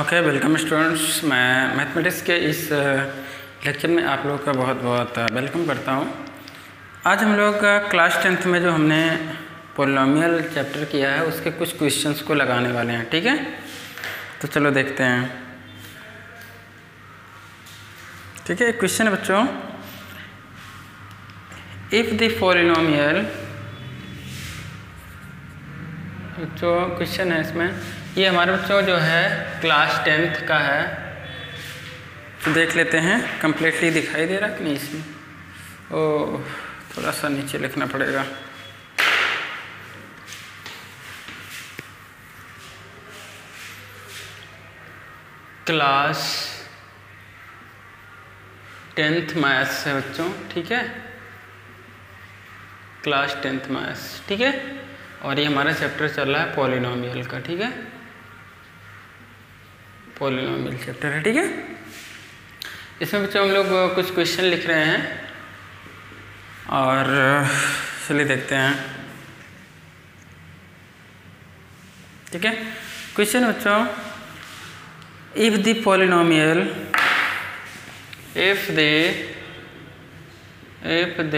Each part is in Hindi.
ओके वेलकम स्टूडेंट्स मैं मैथमेटिक्स के इस लेक्चर में आप लोगों का बहुत बहुत वेलकम करता हूँ। आज हम लोग क्लास टेंथ में जो हमने पोलोमियल चैप्टर किया है, उसके कुछ क्वेश्चंस को लगाने वाले हैं, ठीक है? तो चलो देखते हैं। ठीक है क्वेश्चन बच्चों। इफ़ द पोलिनोमियल जो क्वेश्चन है इसमें ये हमारे बच्चों जो है क्लास टेंथ का है। तो देख लेते हैं कम्प्लीटली दिखाई दे रहा कि नहीं इसमें? ओ थोड़ा सा नीचे लिखना पड़ेगा। क्लास टेंथ मैथ्स है बच्चों, ठीक है? क्लास टेंथ मैथ्स ठीक है? और ये हमारा चैप्टर चल रहा है पॉलिनोमियल का, ठीक है? पोलिनोमियल चैप्टर है ठीक है? इसमें बच्चों हम लोग कुछ क्वेश्चन लिख रहे हैं। और चलिए देखते हैं। ठीक है? क्वेश्चन बच्चों। If the polynomial if the if the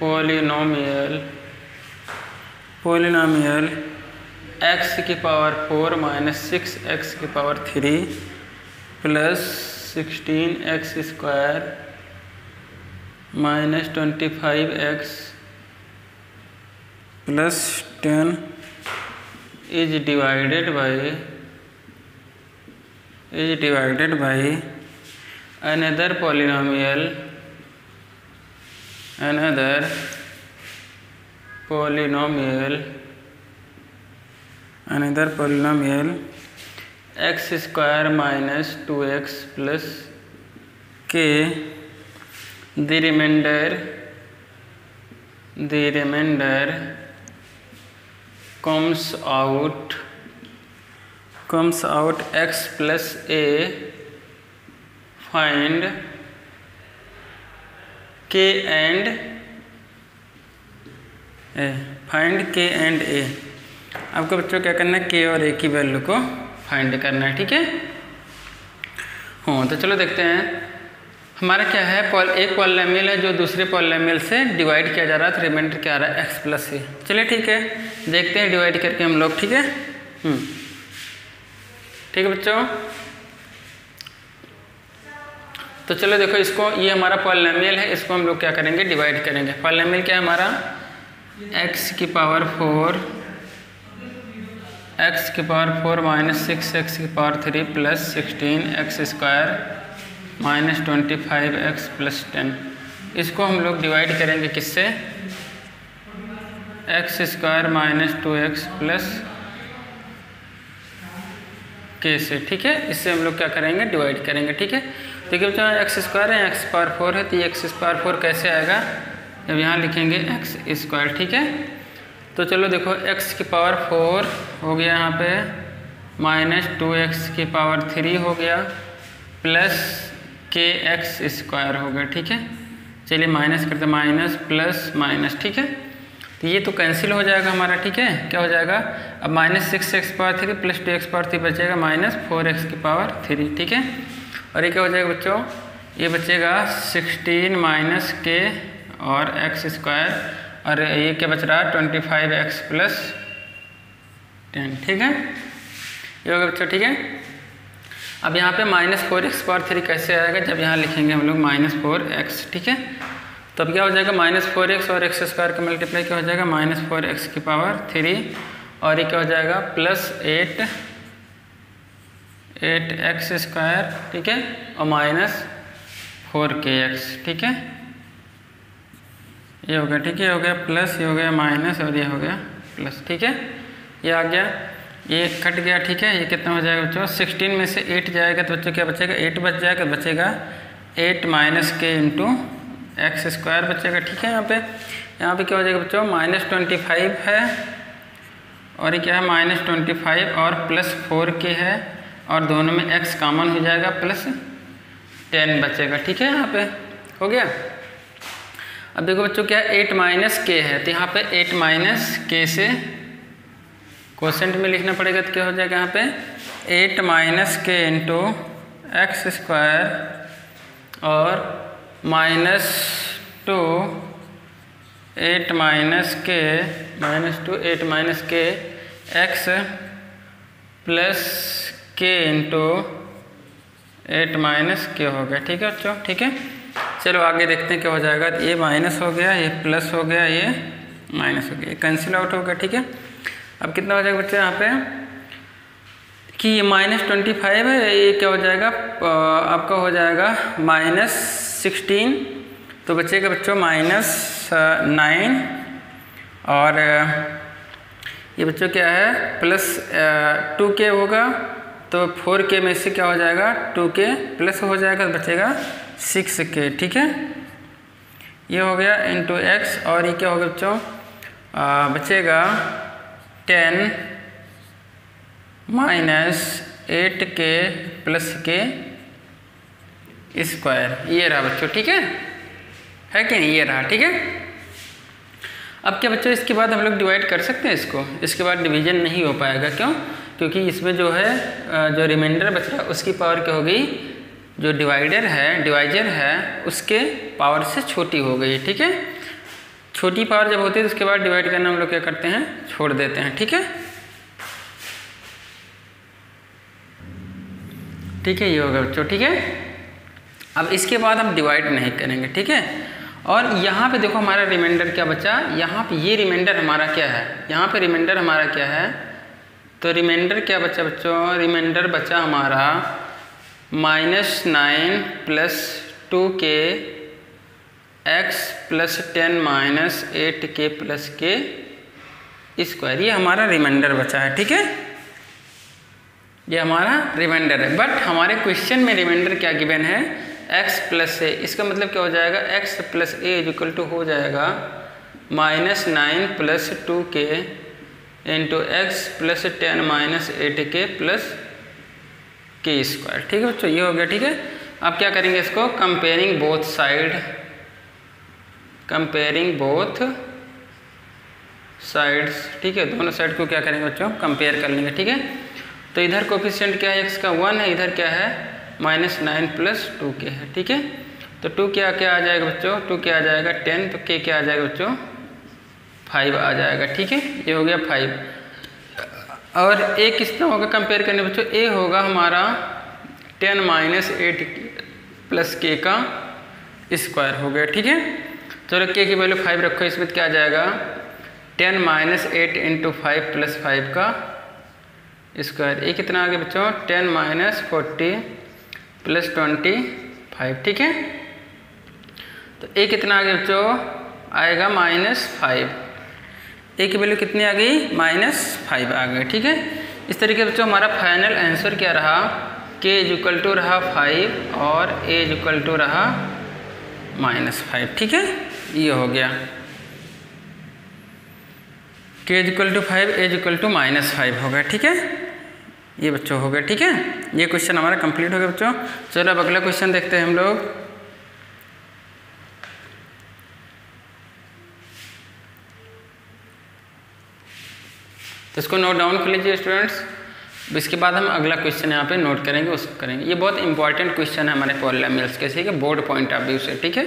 polynomial polynomial x की power four minus six x की power three plus sixteen x square minus twenty five x plus ten is divided by is divided by another polynomial another polynomial another polynomial x square minus 2x plus k the remainder the remainder comes out comes out x plus a find k and a find k and a आपको बच्चों क्या करना है? के और ए की वैल्यू को फाइंड करना है, ठीक है? हाँ तो चलो देखते हैं। हमारा क्या है? पॉल एक पॉलिनोमियल है जो दूसरे पॉलिनोमियल से डिवाइड किया जा रहा है तो रिमाइंडर क्या आ रहा है? एक्स प्लस सी चलिए ठीक है, देखते हैं डिवाइड करके हम लोग, ठीक है? हम्म। ठीक है बच्चों? तो चलो देखो, इसको, ये हमारा पॉलिनोमियल है, इसको हम लोग क्या करेंगे? डिवाइड करेंगे। पॉलिनोमियल क्या है हमारा? एक्स की पावर फोर एक्स की power four minus six x की power three plus sixteen x square minus twenty five x plus ten. इसको हम लोग डिवाइड करेंगे किससे? X square minus two x plus k से, ठीक है? इससे हम लोग क्या करेंगे? डिवाइड करेंगे, ठीक है? देखिए बच्चों एक्स स्क्वायर है एक्स पावर फोर है तो ये एक्स स्क्वायर फोर कैसे आएगा? जब यहाँ लिखेंगे एक्स स्क्वायर, ठीक है? तो चलो देखो, x की पावर फोर हो गया यहाँ पे माइनस टू एक्स की पावर थ्री हो गया प्लस के एक्स स्क्वायर हो गया, ठीक है? चलिए माइनस करते माइनस प्लस माइनस ठीक है? तो ये तो कैंसिल हो जाएगा हमारा, ठीक है? क्या हो जाएगा? अब minus six x power three plus two x power three बचेगा माइनस फोर एक्स की पावर थ्री ठीक है? और ये क्या हो जाएगा बच्चों? ये बचेगा सिक्सटीन माइनस के और एक्स स्क्वायर और ये क्या बच रहा है? Twenty five x plus ten ठीक है? ये हो गया बच्चों, ठीक है? अब यहाँ पे minus four x power three कैसे आएगा? जब यहाँ लिखेंगे हम लोग माइनस फोर एक्स ठीक है? तो अब क्या हो जाएगा? माइनस फोर एक्स और एक्स स्क्वायर का मल्टीप्लाई क्या हो जाएगा? माइनस फोर एक्स की पावर थ्री और ये क्या हो जाएगा? Plus eight eight x square ठीक है? और माइनस फोर के एक्स ठीक है? ये हो गया, ठीक है हो गया प्लस ये हो गया माइनस और ये हो गया प्लस ठीक है? ये आ गया, ये कट गया, ठीक है? ये कितना हो जाएगा बच्चों? सिक्सटीन में से एट जाएगा तो बच्चों क्या बचेगा? एट बच जाएगा बचेगा eight minus k into x square बचेगा, ठीक है यहाँ पे? यहाँ पे क्या हो जाएगा बच्चों? माइनस ट्वेंटी फाइव है, और ये क्या है? माइनस ट्वेंटी फाइव और प्लस फोर के है, और दोनों में एक्स कॉमन हो जाएगा प्लस टेन बचेगा, ठीक है यहाँ पे? हो गया? अब देखो बच्चों क्या एट माइनस के है तो यहाँ पे एट माइनस के से क्वेश्चन में लिखना पड़ेगा तो क्या हो जाएगा यहाँ पे? Eight minus k into x square और minus two eight minus k minus two eight minus k x plus k into eight minus k हो गया। ठीक है बच्चों? ठीक है? चलो आगे देखते हैं क्या हो जाएगा। ये माइनस हो गया, ये प्लस हो गया, ये माइनस हो गया। कैंसिल आउट हो गया, ठीक है? अब कितना हो जाएगा बच्चे यहाँ पे? कि ये माइनस ट्वेंटी फाइव है, ये क्या हो जाएगा? आपका हो जाएगा माइनस सिक्सटीन तो बचेगा बच्चों माइनस नाइन और ये बच्चों क्या है? प्लस टू के होगा। तो फोर के में से क्या हो जाएगा? टू के प्लस हो जाएगा, बचेगा सिक्स के ठीक है? ये हो गया इंटू एक्स और ये क्या हो गया बच्चों? बचेगा ten minus eight k plus k square. ये रहा बच्चों, ठीक है? है कि नहीं? ये रहा, ठीक है? अब क्या बच्चों, इसके बाद हम लोग डिवाइड कर सकते हैं इसको? इसके बाद डिवीज़न नहीं हो पाएगा, क्यों? क्योंकि इसमें जो है जो रिमाइंडर बच रहा है उसकी पावर क्या हो गई? जो डिवाइडर है डिवाइजर है, उसके पावर से छोटी हो गई, ठीक है? छोटी पावर जब होती है तो उसके बाद डिवाइड करना हम लोग क्या करते हैं? छोड़ देते हैं, ठीक है? ठीक है, ये होगा बच्चों, ठीक है? अब इसके बाद हम डिवाइड नहीं करेंगे, ठीक है? और यहाँ पे देखो हमारा रिमाइंडर क्या बचा? यहाँ पे ये रिमाइंडर हमारा क्या है? यहाँ पे रिमाइंडर हमारा क्या है? तो रिमाइंडर क्या बचा बच्चों? रिमाइंडर बचा हमारा minus nine plus two k x plus ten minus eight k plus k square ये हमारा रिमाइंडर बचा है, ठीक है? ये हमारा रिमाइंडर है। बट हमारे क्वेश्चन में रिमाइंडर क्या गिवन है? X प्लस ए इसका मतलब क्या हो जाएगा? X plus a is equal to हो जाएगा minus nine plus two k into x plus ten minus eight k plus k square ठीक है बच्चों, ये हो गया, ठीक है? अब क्या करेंगे इसको? Comparing both side comparing both sides ठीक है? दोनों साइड को क्या करेंगे बच्चों? कंपेयर कर लेंगे, ठीक है? तो इधर कोफिशियंट क्या है? एक्स का वन है, इधर क्या है? माइनस नाइन प्लस टू के है, ठीक है? तो टू क्या क्या आ जाएगा बच्चों? टू क्या आ जाएगा? टेन तो के क्या आ जाएगा बच्चों? फाइव आ जाएगा, ठीक है? ये हो गया फाइव और ए कितना होगा कंपेयर करने? बच्चों ए होगा हमारा टेन माइनस एट प्लस के का स्क्वायर हो गया, ठीक है? चलो के की वैल्यू फाइव रखो, इसमें क्या आ जाएगा? Ten minus eight into five plus five का स्क्वायर ये कितना आ गया बच्चों? Ten minus forty plus twenty five ठीक है? तो ए कितना आ गया बच्चों? आएगा माइनस फाइव ए की वैल्यू कितनी आ गई? माइनस फाइव आ गई, ठीक है? इस तरीके से बच्चों, हमारा फाइनल आंसर क्या रहा? के इक्वल टू रहा फाइव और ए इक्वल टू रहा माइनस फाइव ठीक है? ये हो गया। K equal to five a equal to minus five हो गया, ठीक है? ये बच्चों हो गया, ठीक है? ये क्वेश्चन हमारा कंप्लीट हो गया बच्चों। चलो अब अगला क्वेश्चन देखते हैं हम लोग। तो इसको नोट डाउन कर लीजिए स्टूडेंट्स इसके बाद हम अगला क्वेश्चन यहाँ पे नोट करेंगे, उसको करेंगे। ये बहुत इंपॉर्टेंट क्वेश्चन है हमारे पॉलिनोमियल्स के, ठीक है? बोर्ड पॉइंट ऑफ़ व्यू से, ठीक है?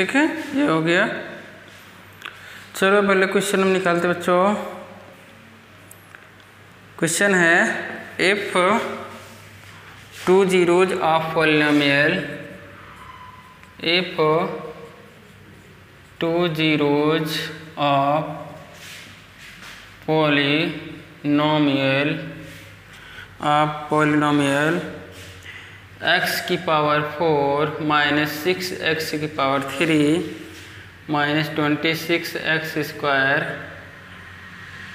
ठीक है? ये हो गया। चलो, पहले क्वेश्चन हम निकालते बच्चों। क्वेश्चन है if two zeros of polynomial if two zeros of polynomial of polynomial x की power four minus six x की power three minus twenty six x square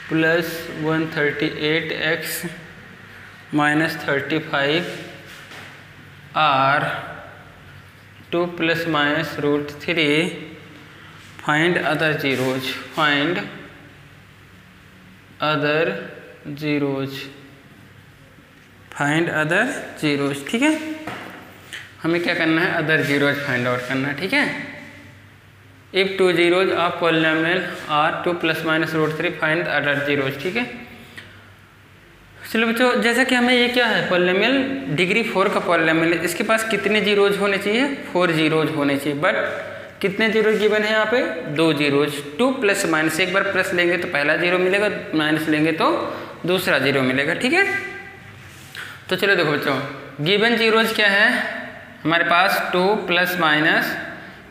plus one thirty eight x minus thirty five are two plus minus root three find other zeros find other zeros find other zeros ठीक है? हमें क्या करना है? अदर जीरोज फाइंड आउट करना है, ठीक है? If two zeros of polynomial are two plus minus root three find other zeros ठीक है? चलो बच्चों, जैसा कि हमें ये क्या है? पोलिनोमियल डिग्री फोर का पोलिनोमियल इसके पास कितने जीरोज होने चाहिए? फोर जीरोज होने चाहिए। बट कितने ज़ीरो गिवन है यहाँ पे? दो जीरोज टू प्लस माइनस एक बार प्लस लेंगे तो पहला ज़ीरो मिलेगा माइनस लेंगे तो दूसरा ज़ीरो मिलेगा, ठीक है? तो चलो देखो बच्चों गिवन जीरोज क्या है? हमारे पास two plus minus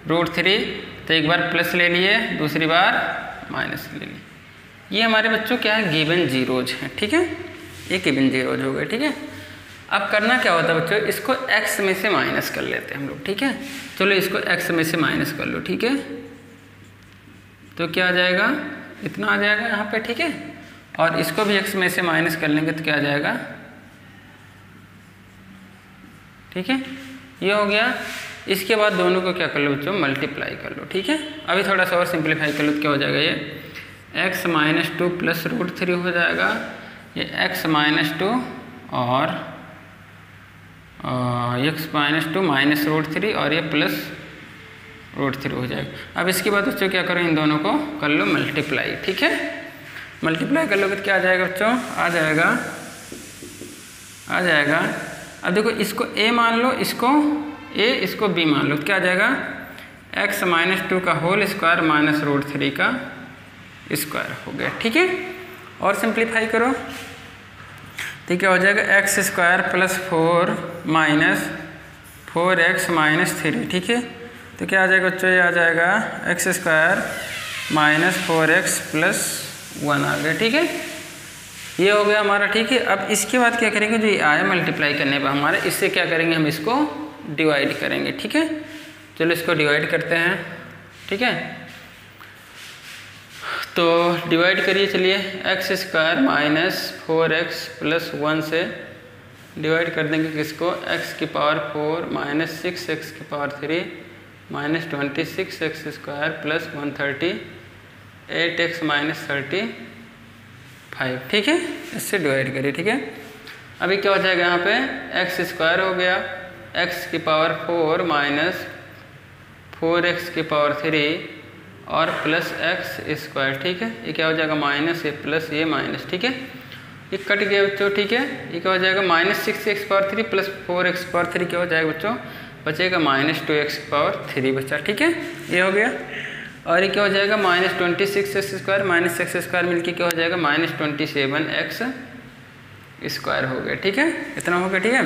root three तो एक बार प्लस ले लिए, दूसरी बार माइनस ले लिए। ये हमारे बच्चों क्या है? गिवन जीरोज हैं, ठीक है? ये गिवन जीरोज हो गए, ठीक है? अब करना क्या होता है बच्चों? इसको एक्स में से माइनस कर लेते हैं हम लोग, ठीक है? चलो इसको एक्स में से माइनस कर लो, ठीक है? तो क्या आ जाएगा? इतना आ जाएगा यहाँ पे, ठीक है? और इसको भी एक्स में से माइनस कर लेंगे तो क्या आ जाएगा? ठीक है? ये हो गया। इसके बाद दोनों को क्या कर लो बच्चों? मल्टीप्लाई कर लो, ठीक है? अभी थोड़ा सा और सिंप्लीफाई कर लो तो क्या हो जाएगा ये? x minus two plus root three हो जाएगा। ये x माइनस टू और x minus two minus root three और ये प्लस रूट थ्री हो जाएगा। अब इसके बाद बच्चों क्या करो? इन दोनों को कर लो मल्टीप्लाई ठीक है? मल्टीप्लाई कर लोगे तो क्या आ जाएगा बच्चों? आ जाएगा आ जाएगा अब देखो इसको ए मान लो, इसको ए इसको बी मान लो। क्या आ जाएगा? एक्स माइनस टू का whole square minus root three का स्क्वायर हो गया, ठीक है? और सिंप्लीफाई करो। तो क्या हो जाएगा x square plus four minus four x minus three ठीक है? तो क्या आ जाएगा बच्चों? ये आ जाएगा x square minus four x plus one आ गया, ठीक है? ये हो गया हमारा, ठीक है? अब इसके बाद क्या करेंगे? जो ये आया मल्टीप्लाई करने पर हमारे, इससे क्या करेंगे हम इसको डिवाइड करेंगे, ठीक है? चलो इसको डिवाइड करते हैं, ठीक है? तो डिवाइड करिए, चलिए x square minus four x plus one से डिवाइड कर देंगे किसको? एक्स की power four minus six x की power three minus twenty six x square plus one thirty eight x minus thirty five ठीक है? इससे डिवाइड करिए, ठीक है? अभी क्या हो जाएगा यहाँ पे? एक्स स्क्वायर हो गया। एक्स की power four minus four x की पावर थ्री और प्लस एक्स स्क्वायर ठीक है? ये क्या हो जाएगा? माइनस ये प्लस ये माइनस ठीक है? ये कट गया बच्चों, ठीक है? ये क्या हो जाएगा? Minus six x power three plus four x power three क्या हो जाएगा बच्चों? बचेगा minus two x power three बच्चा, ठीक है? ये हो गया। और ये क्या हो जाएगा? Minus twenty six x square, minus x square मिलकर क्या हो जाएगा? Minus twenty seven x square हो गया, ठीक है? इतना हो गया, ठीक है?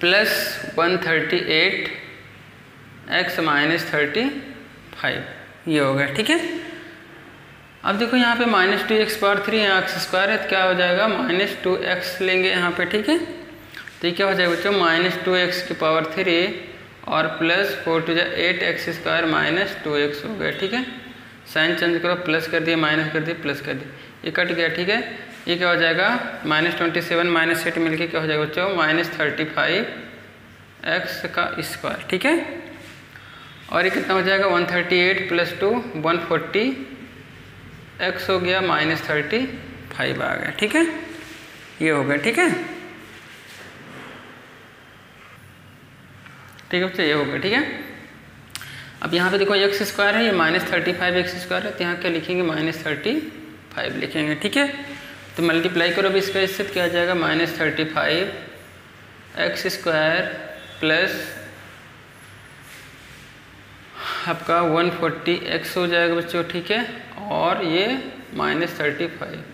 Plus one thirty eight x minus thirty five, ये हो गया, ठीक है? अब देखो यहाँ पे minus two x power three यहाँ एक्स स्क्वायर है तो क्या हो जाएगा? माइनस टू एक्स लेंगे यहाँ पे, ठीक है? तो ये क्या हो जाएगा बच्चों? माइनस टू एक्स की पावर थ्री और प्लस फोर टू जा eight x square minus two x हो गया, ठीक है? साइन चेंज करो, प्लस कर दिए, माइनस कर दिए, प्लस कर दिए। ये कट गया, ठीक है? ये क्या हो जाएगा? Minus twenty seven minus eight मिल क्या हो जाएगा बच्चों? माइनस थर्टी फाइव एक्स का स्क्वायर, ठीक है? और ये कितना हो जाएगा? One thirty eight plus two, one forty x हो गया, माइनस थर्टी फाइव आ गया, ठीक है? ये हो गया, ठीक है? ठीक है बच्चे ये हो गया, ठीक है? अब यहाँ पे देखो एक्स स्क्वायर है, ये minus thirty five x square है तो यहाँ क्या लिखेंगे? माइनस थर्टी फाइव लिखेंगे, ठीक है? तो मल्टीप्लाई करो अभी इसका, इससे क्या आ जाएगा? Minus thirty five x square plus आपका 140 एक्स हो जाएगा बच्चों, ठीक है? और ये माइनस थर्टी फाइव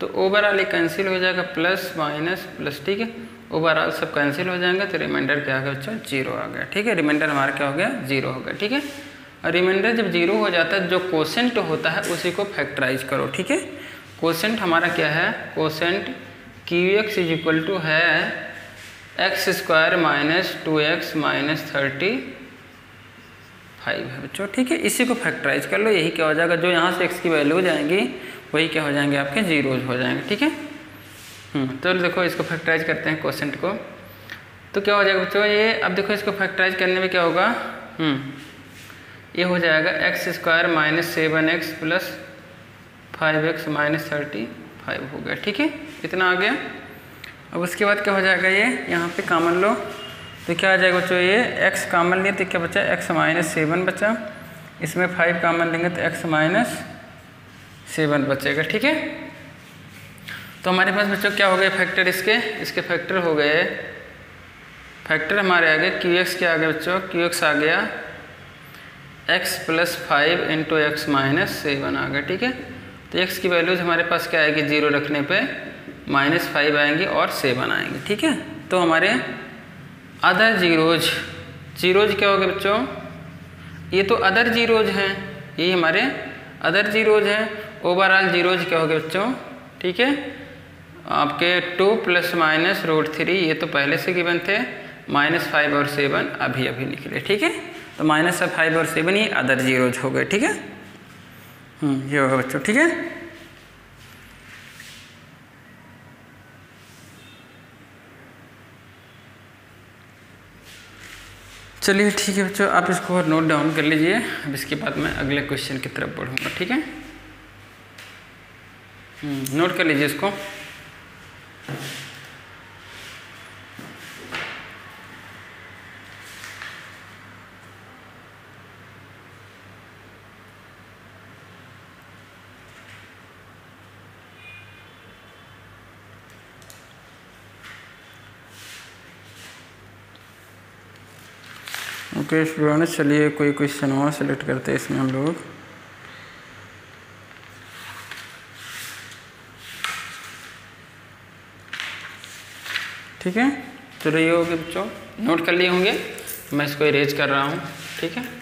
तो ओवरऑल ये कैंसिल हो जाएगा प्लस माइनस प्लस ठीक है? ओवरऑल सब कैंसिल हो जाएँगे तो रिमाइंडर क्या आ गया बच्चों ज़ीरो आ गया। ठीक है रिमाइंडर हमारा क्या हो गया? ज़ीरो हो गया, ठीक है? और रिमाइंडर जब ज़ीरो हो जाता है, जो कोसेंट होता है, उसी को फैक्टराइज करो, ठीक है? कोसेंट हमारा क्या है? Quotient q x is equal to है x square minus two x minus thirty five है बच्चों, ठीक है? इसी को फैक्टराइज कर लो, यही क्या हो जाएगा? जो यहाँ से एक्स की वैल्यू जाएँगी, वही क्या हो जाएँगे आपके? जीरोज हो जाएँगे, ठीक है? तो देखो, इसको फैक्टराइज करते हैं क्वेश्चन को। तो क्या हो जाएगा बच्चों, ये, अब देखो, इसको फैक्टराइज करने में क्या होगा? ये हो जाएगा x square minus seven x plus five x minus thirty five हो गया, ठीक है? इतना आ गया अब उसके बाद क्या हो जाएगा ये? यहाँ पे कामन लो तो क्या आ जाएगा बच्चों, ये x कॉमन लिए तो क्या बचा? एक्स माइनस सेवन बचा। इसमें फाइव कामन लेंगे तो एक्स माइनस सेवन बचेगा, ठीक है? तो हमारे पास बच्चों क्या हो गए? फैक्टर इसके इसके फैक्टर हो गए। फैक्टर हमारे आ गए क्यू एक्स क्या आ गया बच्चों क्यू एक्स आ गया। x plus five into x minus seven आ गया, ठीक है? तो x की वैल्यूज़ हमारे पास क्या आएगी? ज़ीरो रखने पे माइनस फाइव आएँगी और सेवन आएँगे, ठीक है? तो हमारे अदर जीरोज जीरोज क्या हो गए बच्चों? ये तो अदर जीरोज हैं। ये हमारे अदर जीरोज हैं। ओवरऑल जीरोज क्या हो गए बच्चों? ठीक है? आपके two plus minus root three ये तो पहले से गिवन थे माइनस फाइव और सेवन अभी अभी निकले ठीक है? तो माइनस फाइव और सेवन ये अदर जीरोज हो गए ठीक है? हम्म, ये होगा बच्चों ठीक है? चलिए ठीक है बच्चों आप इसको और नोट डाउन कर लीजिए अब इसके बाद मैं अगले क्वेश्चन की तरफ़ बढ़ूँगा ठीक है? नोट हम्म, कर लीजिए इसको। ओके स्टूडेंट चलिए कोई क्वेश्चन और सेलेक्ट करते हैं इसमें हम लोग। ठीक है? तो रही होगी बच्चों नोट कर लिए होंगे। मैं इसको इरेज कर रहा हूँ। ठीक है?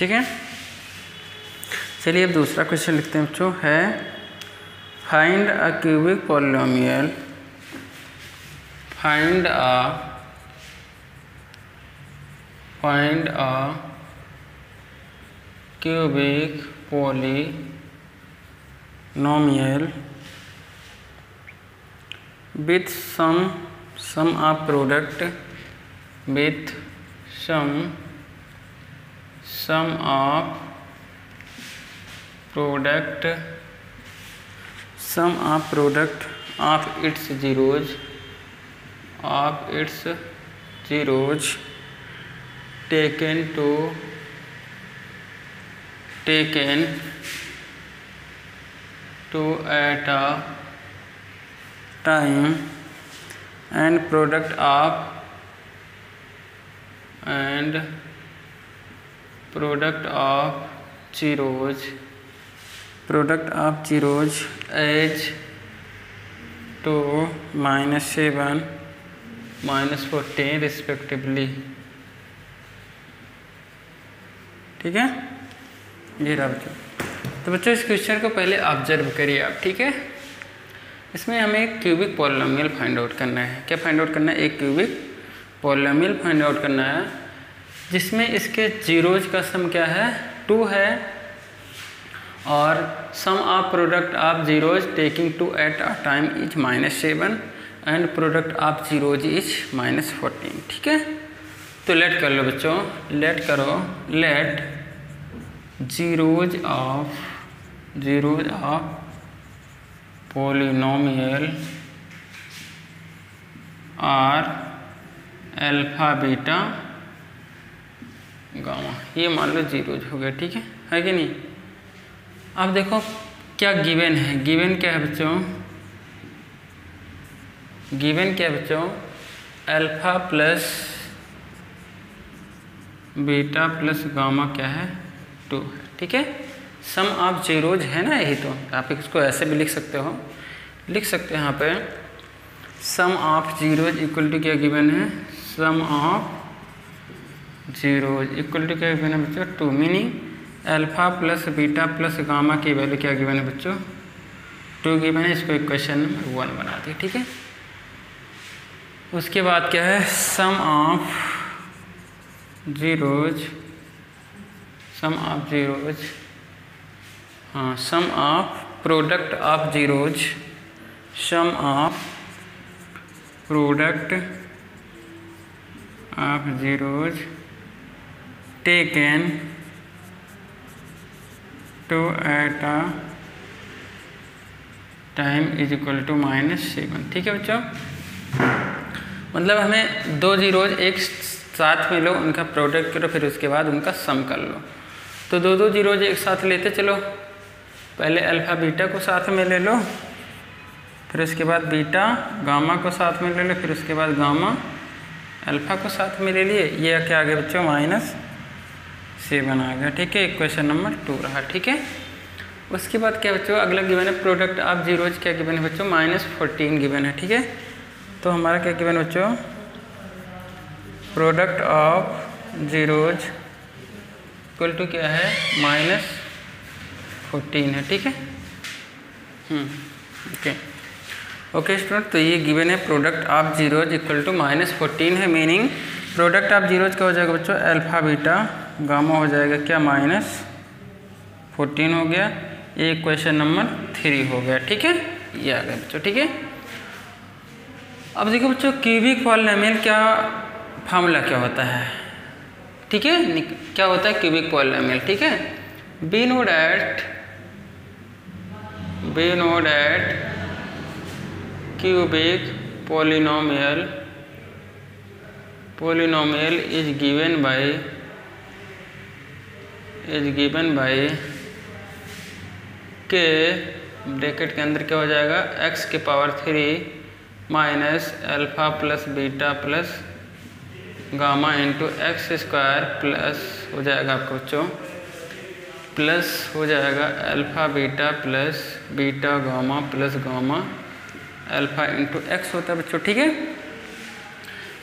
ठीक है? चलिए अब दूसरा क्वेश्चन लिखते हैं बच्चों है find a cubic polynomial find a find a cubic polynomial with some sum of product, with sum of product, sum of product of its zeros, of its zeros taken two taken two at a time and product of and product of zeros product of zeros h 2 minus 7 minus 14 respectively ठीक है? ये रहा बच्चों। तो बच्चों इस क्वेश्चन को पहले ऑब्ज़र्व करिए आप ठीक है? इसमें हमें एक क्यूबिक पॉलिनोमियल फाइंड आउट करना है। क्या फाइंड आउट करना है? एक क्यूबिक पॉलिनोमियल फाइंड आउट करना है। जिसमें इसके जीरोज का सम क्या है? टू है। और sum of product of zeros taking two at a time is minus seven and product of zeros is minus fourteen ठीक है? तो लेट कर लो बच्चों लेट करो। Let zeros of zeros of polynomial are alpha beta gamma ये मान लो जीरोज हो गया, ठीक है? है कि नहीं? अब देखो, क्या गिवन है? गिवन क्या है बच्चों? गिवन क्या है बच्चों? Alpha plus beta plus gamma क्या है? टू है, ठीक है? सम ऑफ़ जीरोज है ना यही तो? आप इसको ऐसे भी लिख सकते हो। लिख सकते हैं यहाँ पे sum of zeros equal to क्या गिवन है? Sum of zeros equal to क्या गिवन है बच्चों? Two meaning alpha plus beta plus gamma की वैल्यू क्या गिवन है बच्चों? टू गिवन है इसको इक्वेशन नंबर वन बना दिए, ठीक है? उसके बाद क्या है? Sum of zeros sum of zeros हाँ sum of product of zeros sum of product of zeros taken two at a time is equal to minus seven ठीक है बच्चों? मतलब हमें दो जीरोज एक साथ में लो उनका प्रोडक्ट करो, फिर उसके बाद उनका सम कर लो। तो दो दो जीरोज एक साथ लेते चलो। पहले अल्फ़ा बीटा को साथ में ले लो, फिर उसके बाद बीटा गामा को साथ में ले लो, फिर उसके बाद गामा अल्फ़ा को साथ में ले लिए। ये क्या आ गया बच्चों? माइनस सेवन आ गया, ठीक है? क्वेश्चन नंबर टू रहा, ठीक है? उसके बाद क्या बच्चों, अगला गिवन है प्रोडक्ट ऑफ़ जीरोज क्या गिवन है बच्चों? माइनस फोर्टीन गिवन है, ठीक है? तो हमारा क्या गिवन बच्चों? Product of zeros equal to क्या है? माइनस फोर्टीन है, ठीक है? ओके ओके स्टूडेंट तो ये गिवन है product of zeros equal to minus fourteen है मीनिंग प्रोडक्ट ऑफ़ जीरोज क्या हो जाएगा बच्चों? अल्फ़ा बीटा गामा हो जाएगा क्या? माइनस फोर्टीन हो गया। ये क्वेश्चन नंबर थ्री हो गया, ठीक है? ये आ गया बच्चों, ठीक है? अब देखो बच्चों क्यूबिक पॉलिनोमियल क्या फार्मूला क्या होता है? ठीक है? क्या होता है क्यूबिक पॉलिनोमियल ठीक है? We know that we know that cubic polynomial polynomial is given by is given by k bracket के अंदर क्या हो जाएगा? x के power three minus alpha plus beta plus gamma into x square plus हो जाएगा आपका बच्चों प्लस हो जाएगा alpha beta plus beta gamma plus gamma alpha into x होता है बच्चों, ठीक है?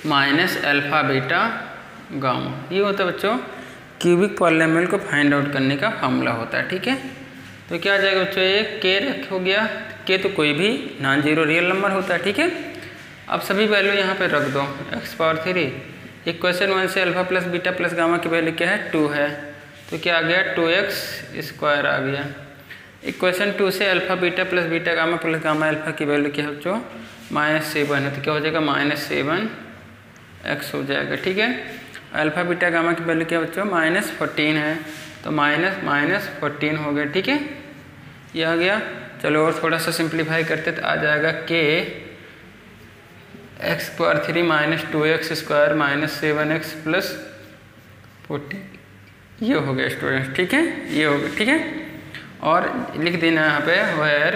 माइनस अल्फ़ा बीटा गामा ये होता है बच्चों। क्यूबिक पॉलिनोमियल को फाइंड आउट करने का फार्मूला होता है, ठीक है? तो क्या आ जाएगा बच्चों ये के रख, हो गया। के तो कोई भी नॉन ज़ीरो रियल नंबर होता है, ठीक है? अब सभी वैल्यू यहाँ पे रख दो एक्स पावर थ्री एक क्वेश्चन वन से alpha plus beta plus gamma की वैल्यू क्या है? टू है। तो क्या आ गया? टू एक्स स्क्वायर आ गया। एक क्वेश्चन टू से alpha beta plus beta gamma plus gamma alpha की वैल्यू क्या है बच्चों? माइनस सेवन है तो क्या हो जाएगा? माइनस सेवन एक्स हो जाएगा, ठीक है? अल्फ़ा, बीटा, गामा की वैल्यू क्या बच्चों? माइनस फोर्टीन है। तो माइनस माइनस फोर्टीन हो गया, ठीक है? ये आ गया। चलो और थोड़ा सा सिंप्लीफाई करते तो आ जाएगा k x square three minus two x square minus seven x plus forty ये हो गया स्टूडेंट ठीक है? ये हो गया, ठीक है? और लिख देना यहाँ पे where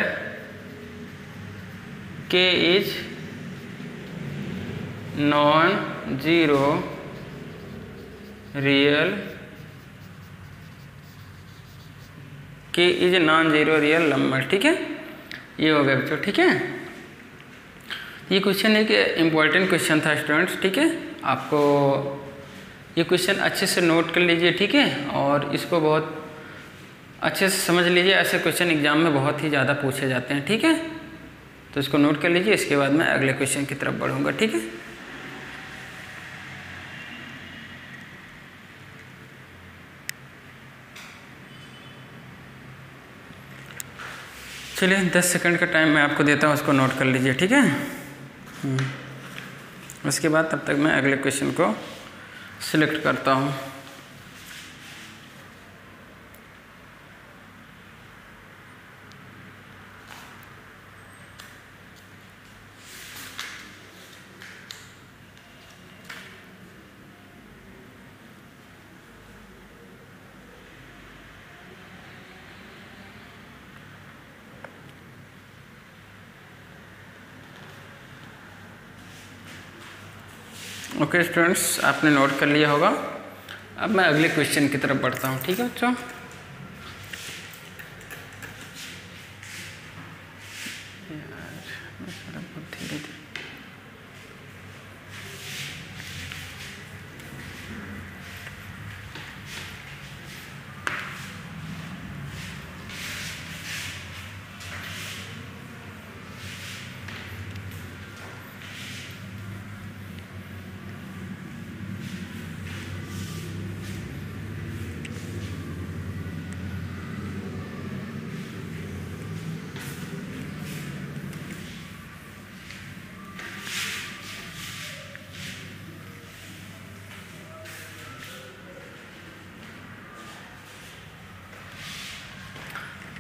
k is non zero real k is non zero real number ठीक है? ये हो गया बच्चों, ठीक है? ये क्वेश्चन एक इंपॉर्टेंट क्वेश्चन था स्टूडेंट्स ठीक है? आपको ये क्वेश्चन अच्छे से नोट कर लीजिए, ठीक है? और इसको बहुत अच्छे से समझ लीजिए, ऐसे क्वेश्चन एग्ज़ाम में बहुत ही ज़्यादा पूछे जाते हैं, ठीक है? तो इसको नोट कर लीजिए, इसके बाद मैं अगले क्वेश्चन की तरफ़ बढ़ूँगा, ठीक है? चलिए दस सेकंड का टाइम मैं आपको देता हूँ, उसको नोट कर लीजिए, ठीक है हम्म। उसके बाद तब तक मैं अगले क्वेश्चन को सिलेक्ट करता हूँ ओके स्टूडेंट्स आपने नोट कर लिया होगा। अब मैं अगले क्वेश्चन की तरफ़ बढ़ता हूँ, ठीक है बच्चों?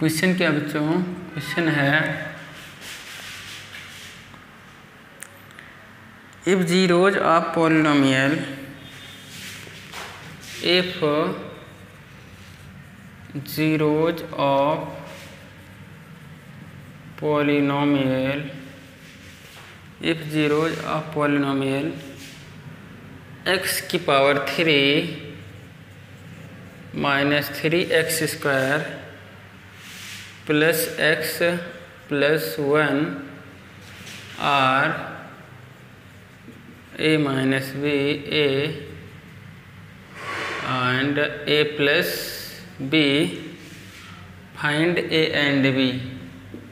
क्वेश्चन क्या बच्चों? क्वेश्चन है। If zeros of polynomial if zeros of polynomial if zeros of polynomial x की power three minus three x square plus x plus one are a minus b a and a plus b find a and b.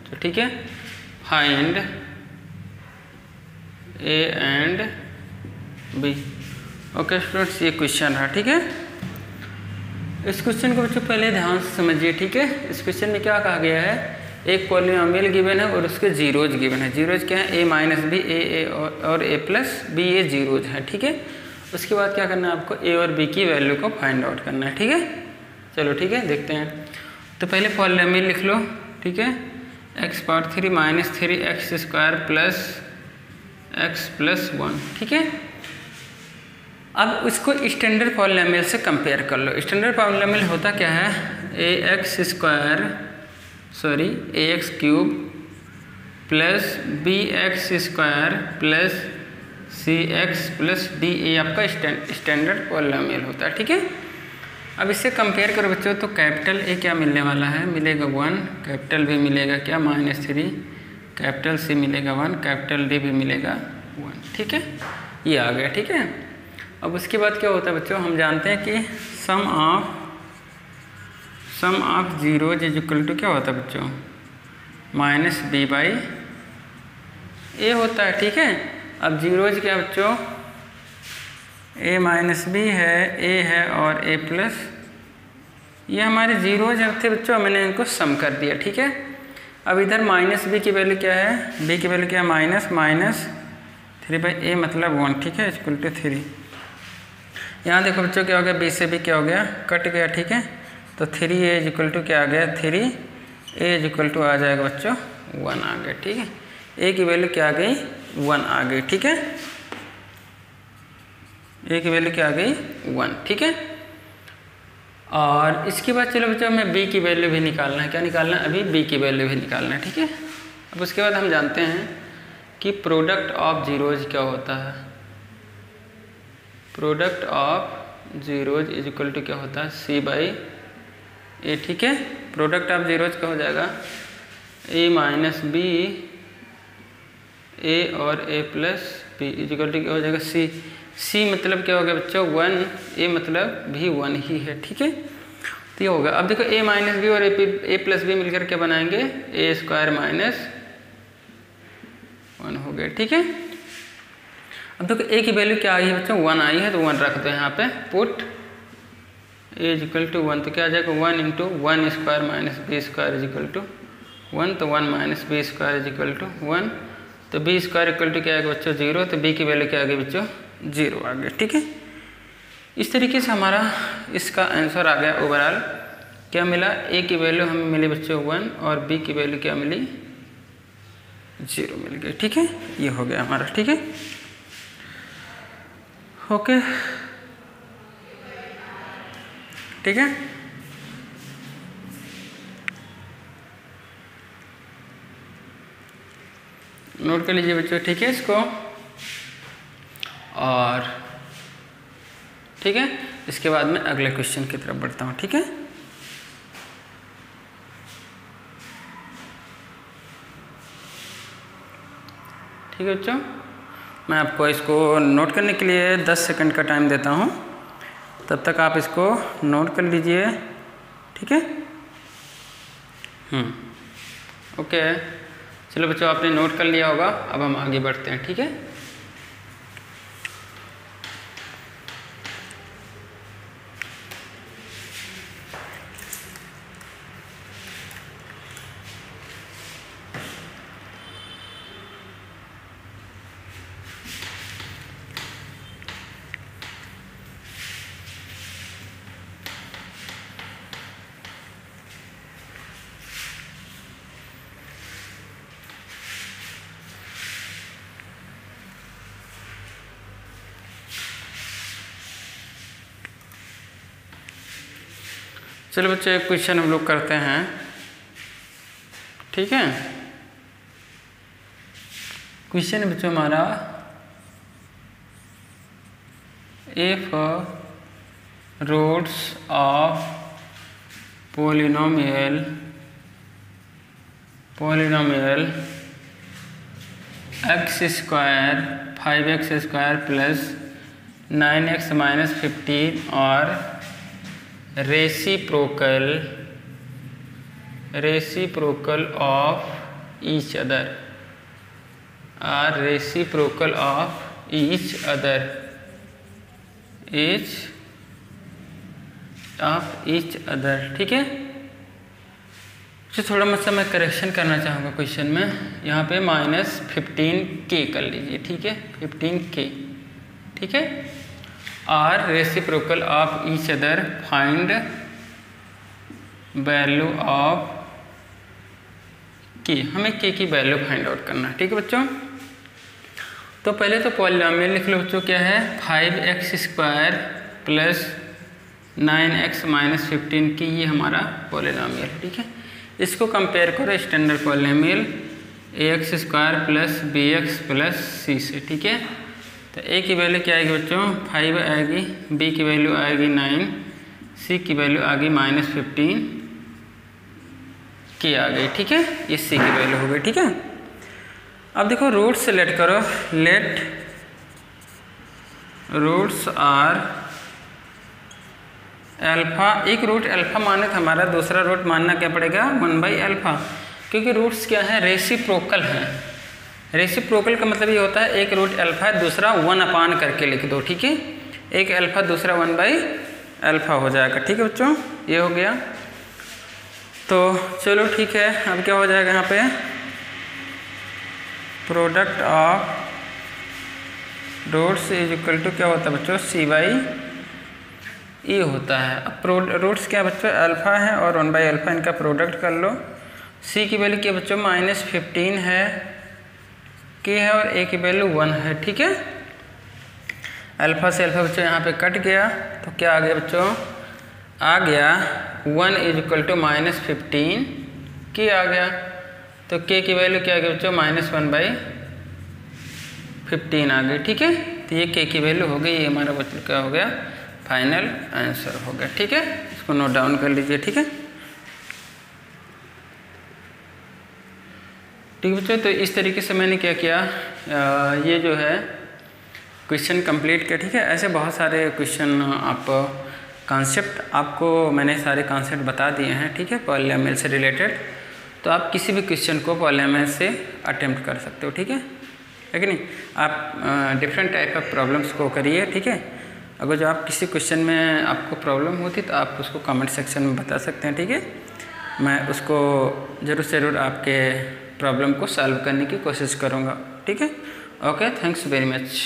तो ठीक है? Find a and b. Okay students, ये क्वेश्चन है ठीक है? इस क्वेश्चन को बच्चों पहले ध्यान से समझिए, ठीक है? इस क्वेश्चन में क्या कहा गया है? एक पॉलिनोमियल गिवन है और उसके जीरोज गिवन है। जीरोज क्या है? ए माइनस बी ए ए और a plus b a zeros है, ठीक है? उसके बाद क्या करना है आपको? ए और बी की वैल्यू को फाइंड आउट करना है, ठीक है? चलो, ठीक है, देखते हैं। तो पहले पॉलिनोमियल लिख लो, ठीक है? X power three minus three x square plus x plus one ठीक है? अब इसको स्टैंडर्ड पॉलिनोमियल से कंपेयर कर लो। स्टैंडर्ड पॉलिनोमियल होता क्या है? A x square sorry a x cube plus b x square plus c x plus d a आपका स्टैंडर्ड पॉलिनोमियल होता है, ठीक है? अब इससे कंपेयर करो बच्चों तो कैपिटल ए क्या मिलने वाला है? मिलेगा वन कैपिटल बी मिलेगा क्या? माइनस थ्री कैपिटल सी मिलेगा वन कैपिटल डी भी मिलेगा वन ठीक है? ये आ गया, ठीक है? अब उसके बाद क्या होता है बच्चों, हम जानते हैं कि sum of sum of zero is equal to क्या होता है बच्चों? माइनस बी बाई ए होता है, ठीक है? अब जीरोज क्या बच्चों? ए माइनस बी है ए है और ए प्लस ये हमारे ज़ीरो जब थे बच्चों मैंने इनको सम कर दिया, ठीक है? अब इधर माइनस बी की वैल्यू क्या है? बी की वैल्यू क्या है? Minus minus three by a मतलब वन ठीक है? इक्वल टू थ्री यहाँ देखो बच्चों क्या हो गया? बी से भी क्या हो गया? कट गया, ठीक है? तो three a is equal to क्या आ गया? Three a is equal to आ जाएगा बच्चों वन आ गया, ठीक है? ए की वैल्यू क्या आ गई? वन आ गई, ठीक है? ए की वैल्यू क्या आ गई? वन ठीक है? और इसके बाद चलो बच्चों, हमें बी की वैल्यू भी निकालना है। क्या निकालना है? अभी बी की वैल्यू भी निकालना है, ठीक है? अब उसके बाद हम जानते हैं कि प्रोडक्ट ऑफ़ जीरोज क्या होता है। Product of zeros is equal to क्या होता है? सी बाई ए, ठीक है? प्रोडक्ट ऑफ़ जीरोज क्या हो जाएगा? ए माइनस बी, ए और a plus b is equal to क्या हो जाएगा? सी। सी मतलब क्या हो गया बच्चों? वन। ए मतलब भी वन ही है, ठीक है? तो ये होगा अब देखो, ए माइनस बी और a b, a plus b मिलकर क्या बनाएँगे? ए स्क्वायर माइनस वन हो गया, ठीक है? अब देखो ए की वैल्यू क्या आई है बच्चों? वन आई है तो वन रख दो यहाँ पे। Put a equal to one तो क्या आ जाएगा? One into one square minus b square is equal to one तो one minus b square is equal to one तो बी स्क्वायर इक्वल टू क्या आएगा बच्चों? ज़ीरो तो बी की वैल्यू क्या आ गई बच्चों? ज़ीरो आ गया ठीक है? इस तरीके से हमारा इसका आंसर आ गया ओवरऑल क्या मिला? ए की वैल्यू हमें मिली बच्चों वन और बी की वैल्यू क्या मिली? ज़ीरो मिल गई, ठीक है? ये हो गया हमारा, ठीक है? ओके। ठीक है? नोट कर लीजिए बच्चों, ठीक है इसको? और ठीक है, इसके बाद मैं अगले क्वेश्चन की तरफ़ बढ़ता हूँ, ठीक है? ठीक है बच्चों? मैं आपको इसको नोट करने के लिए 10 सेकंड का टाइम देता हूँ। तब तक आप इसको नोट कर लीजिए, ठीक है? हम्म ओके चलो बच्चों, आपने नोट कर लिया होगा, अब हम आगे बढ़ते हैं, ठीक है? चलो बच्चे, एक क्वेश्चन हम लोग करते हैं। ठीक है? क्वेश्चन बच्चों हमारा। If roots of polynomial polynomial x square five x square plus nine x minus fifteen और reciprocal reciprocal of each other are reciprocal of each other each of each other ठीक है तो थोड़ा मतलब मैं करेक्शन करना चाहूँगा क्वेश्चन में यहाँ पे माइनस फिफ्टीन के कर लीजिए ठीक है फिफ्टीन के ठीक है are reciprocal of each other find value of k हमें के की वैल्यू फाइंड आउट करना है, ठीक है बच्चों? तो पहले तो पॉलिनोमियल लिख लो बच्चों, क्या है? Five x square plus nine x minus fifteen की ये हमारा पॉलिनोमियल है, ठीक है? इसको कंपेयर करो standard polynomial a x square plus b x plus c से, ठीक है? तो ए की वैल्यू क्या आएगी बच्चों? फाइव आएगी बी की वैल्यू आएगी नाइन सी की वैल्यू आ गई माइनस फिफ्टीन के आ गई, ठीक है? ये सी की वैल्यू हो गई, ठीक है? अब देखो रूट्स लेट करो। लेट रूट्स आर अल्फ़ा एक रूट अल्फ़ा माने तो हमारा, दूसरा रूट मानना क्या पड़ेगा? वन बाई अल्फ़ा क्योंकि रूट्स क्या है? रेसिप्रोकल हैं। रेसिप्रोकल का मतलब ये होता है, एक रूट अल्फ़ा दूसरा वन अपान करके लिख दो, ठीक है? एक अल्फ़ा दूसरा वन बाई अल्फ़ा हो जाएगा, ठीक है बच्चों? ये हो गया। तो चलो ठीक है, अब क्या हो जाएगा यहाँ पे? Product of roots is equal to क्या होता है बच्चों? सी बाई ई होता है। अब रूट्स क्या बच्चों? अल्फ़ा है और वन बाई अल्फ़ा इनका प्रोडक्ट कर लो। सी की वैल्यू क्या बच्चों? माइनस फिफ्टीन है। के है और ए की वैल्यू वन है, ठीक है? अल्फ़ा से अल्फ़ा बच्चों यहाँ पे कट गया तो क्या आ गया बच्चों? आ गया one is equal to minus fifteen के आ गया तो के की वैल्यू क्या आ गया बच्चों? माइनस वन बाई फिफ्टीन आ गई, ठीक है? तो ये के की वैल्यू हो गई, ये हमारा बच्चों क्या हो गया फाइनल आंसर हो गया, ठीक है? इसको नोट डाउन कर लीजिए, ठीक है? ठीक है बच्चों तो इस तरीके से मैंने क्या किया आ, ये जो है क्वेश्चन कंप्लीट किया ठीक है? ऐसे बहुत सारे क्वेश्चन आप कॉन्सेप्ट आपको मैंने सारे कॉन्सेप्ट बता दिए हैं ठीक है? पॉलियामेल से रिलेटेड तो आप किसी भी क्वेश्चन को पॉलियामेल से अटेम्प्ट कर सकते हो ठीक है? है कि नहीं? आप डिफरेंट टाइप ऑफ़ प्रॉब्लम्स को करिए ठीक है? अगर जो आप किसी क्वेश्चन में आपको प्रॉब्लम होती तो आप उसको कमेंट सेक्शन में बता सकते हैं ठीक है? मैं उसको ज़रूर ज़रूर आपके प्रॉब्लम को सॉल्व करने की कोशिश करूँगा। ठीक है? Okay thanks very much